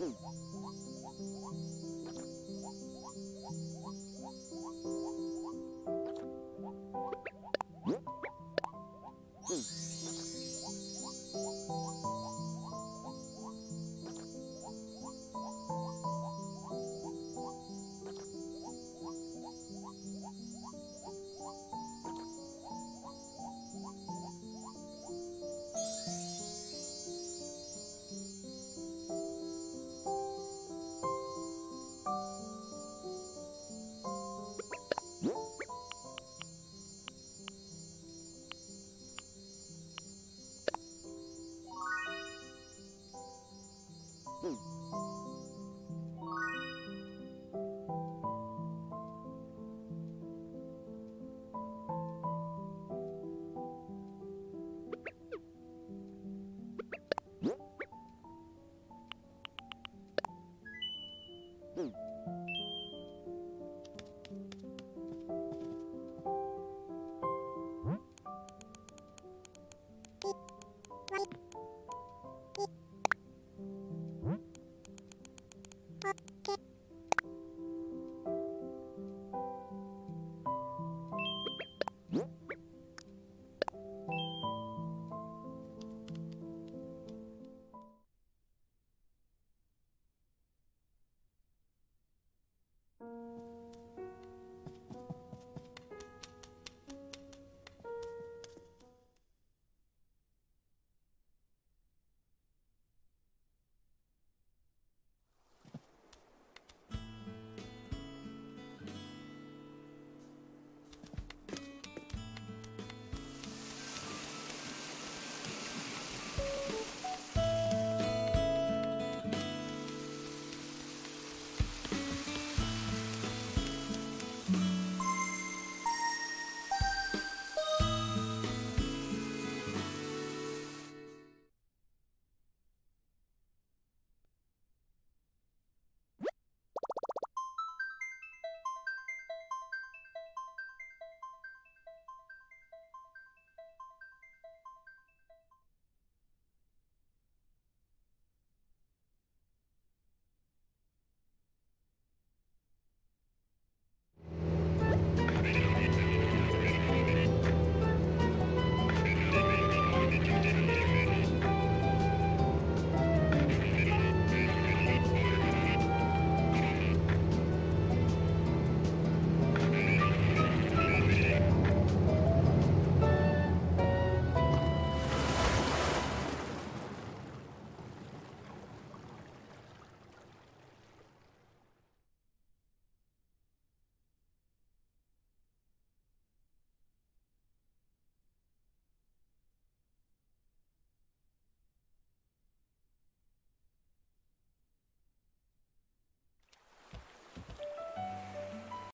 Ooh.